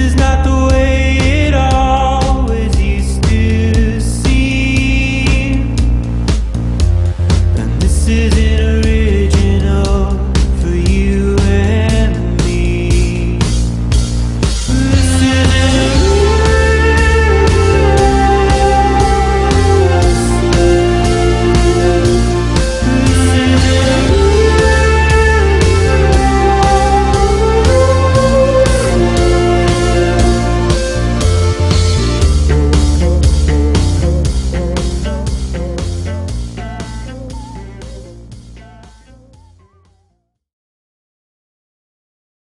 is not the way it always used to seem. And this is